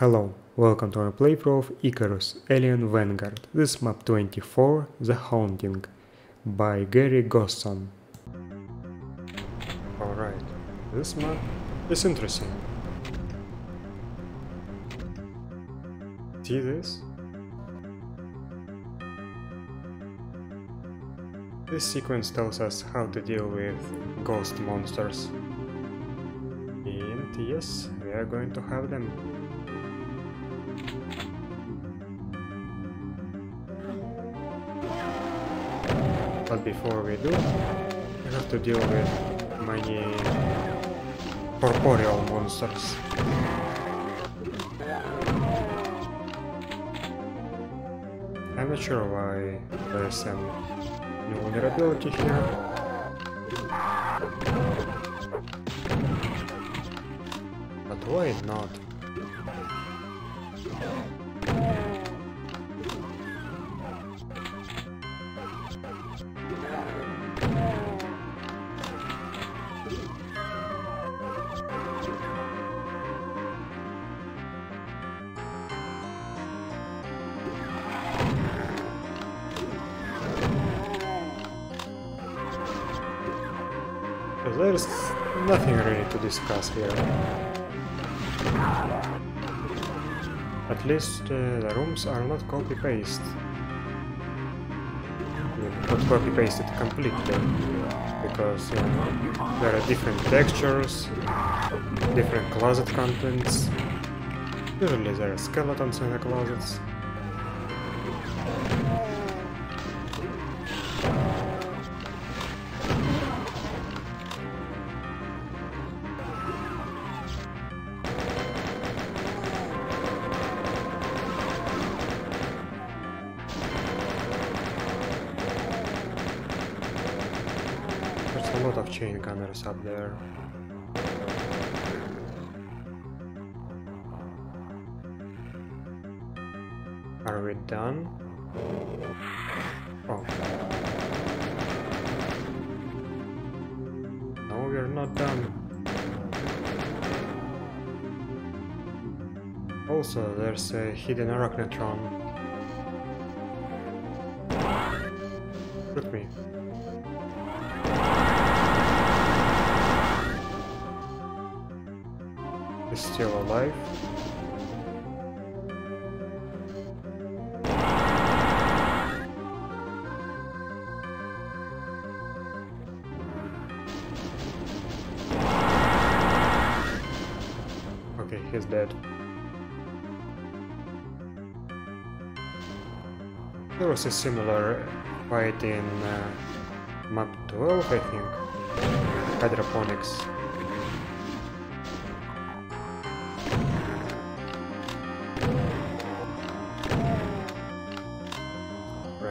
Hello, welcome to my playthrough of Icarus Alien Vanguard. This map 24, The Haunting, by Gary Gosson. Alright, this map is interesting. See this? This sequence tells us how to deal with ghost monsters. And yes, we are going to have them. But before we do, we have to deal with many corporeal monsters. I'm not sure why there's some new vulnerability here. But why not? There's nothing really to discuss here. At least uh, the rooms are not copy-paste. Not copy-pasted completely. Because there are different textures, different closet contents. Usually there are skeletons in the closets. Lot of chain gunners up there. Are we done? Oh. No, we're not done. Also, there's a hidden arachnotron. Shoot me. Okay, he's dead. There was a similar fight in uh, map 12, I think. Hydroponics.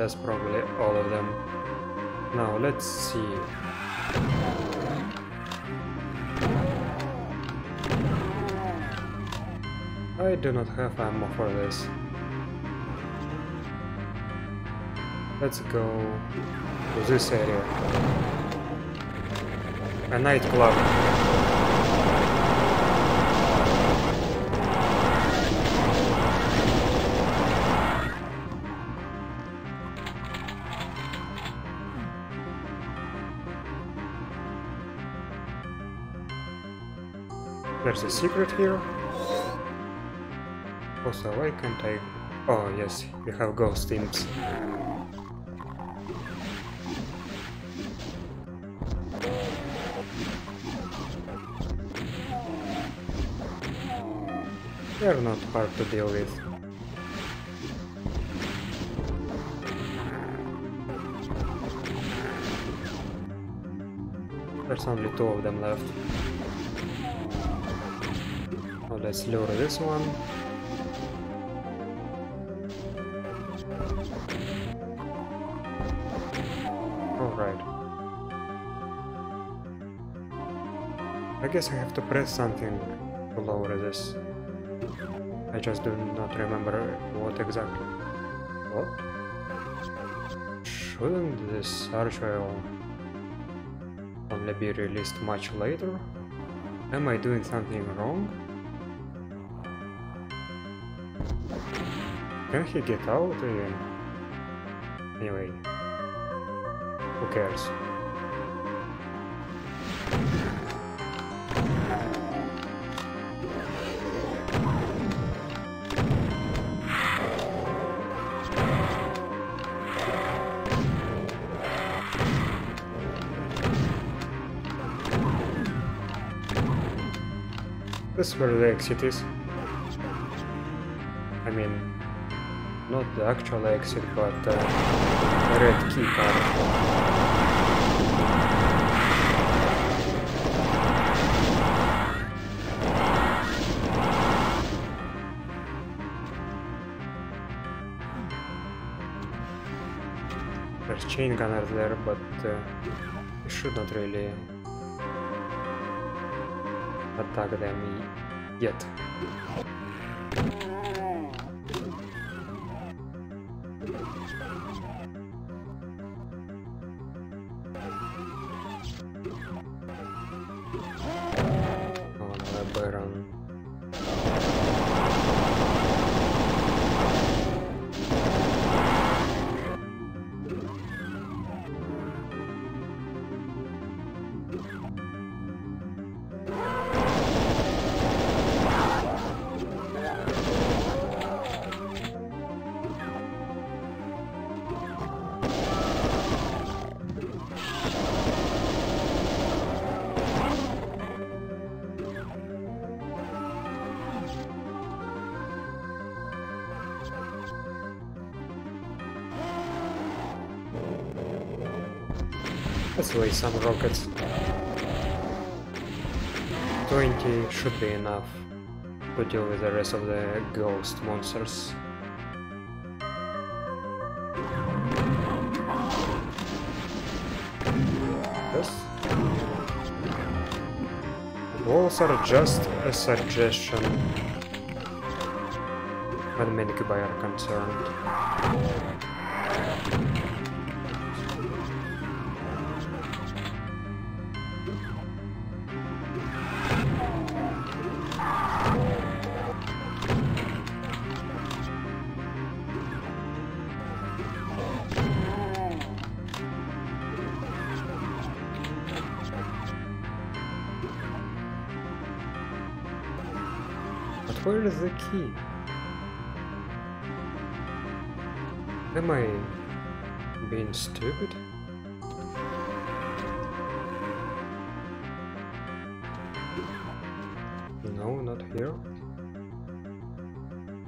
That's probably all of them. Now, let's see. I do not have ammo for this. Let's go to this area. A nightclub. There's a secret here. Also, why can't I... Oh, yes, we have ghost imps. They're not hard to deal with. There's only two of them left. Let's lure this one. Alright. I guess I have to press something to lower this. I just do not remember what exactly. What? Shouldn't this archway only be released much later? Am I doing something wrong? Can he get out? Anyway. Who cares? This is where the exit is. I mean, not the actual exit, but uh, the red key card. There's chain gunner there, but uh, should not really attack them yet. Let's some rockets. 20 should be enough to deal with the rest of the ghost monsters. Yes. Walls are just a suggestion when Minicubi are concerned. Where is the key? Am I being stupid? No, not here.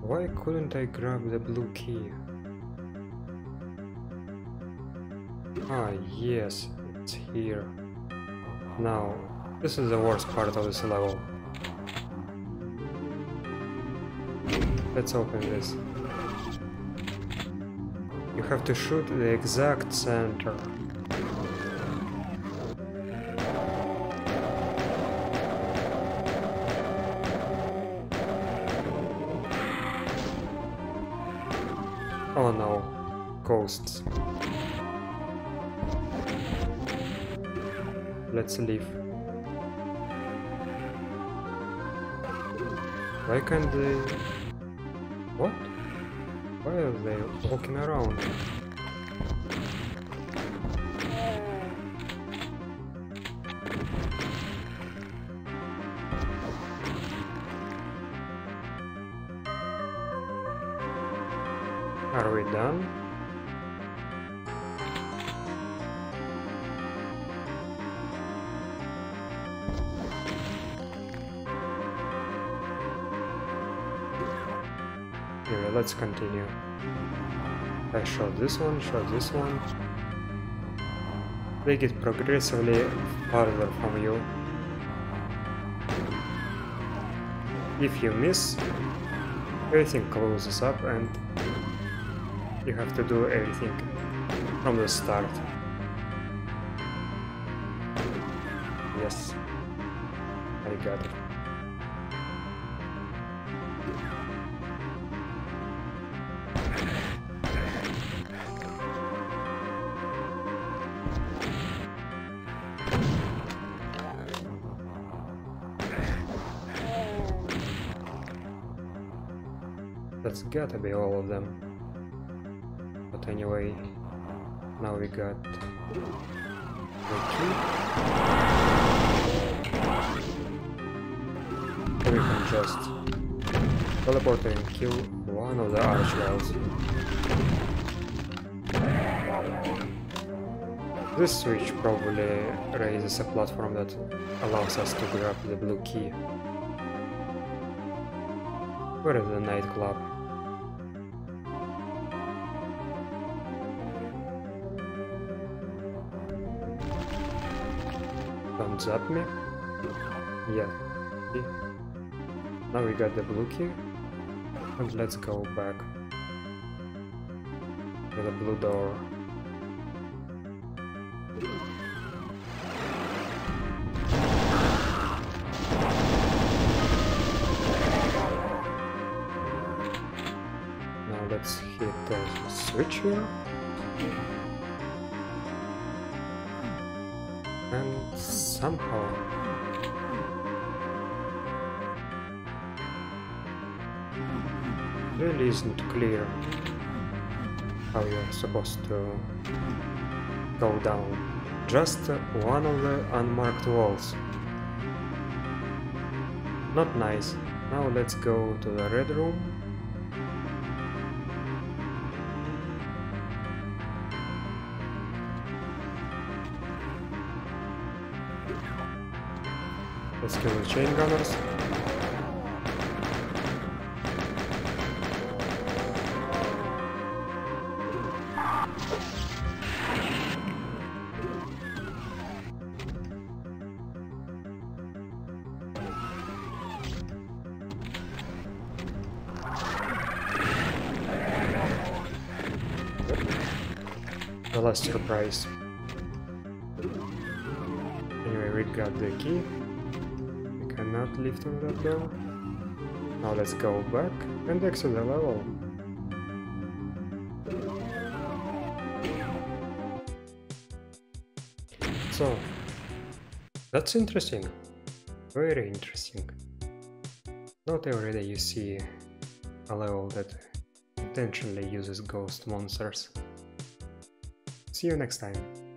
Why couldn't I grab the blue key? Ah, yes, it's here. Now, this is the worst part of this level. Let's open this. You have to shoot the exact center. Oh no, ghosts. Let's leave. Why can't they... What? Why are they walking around? Let's continue. I shot this one, shot this one. They get progressively farther from you. If you miss, everything closes up and you have to do everything from the start. Yes, I got it. That's gotta be all of them. But anyway, now we got the. We can just teleport and kill one of the archviles. This switch probably raises a platform that allows us to grab the blue key. Where is the nightclub? Don't zap me. Yeah. Now we got the blue key. And let's go back. To the blue door. Now let's hit the switch here. And somehow really isn't clear how you're supposed to go down. Just one of the unmarked walls. Not nice. Now let's go to the red room. Let's kill the chain gunners. Last surprise. Anyway, we got the key. We cannot lift on that door. Now let's go back and exit the level. So, that's interesting. Very interesting. Not every day you see a level that intentionally uses ghost monsters. See you next time.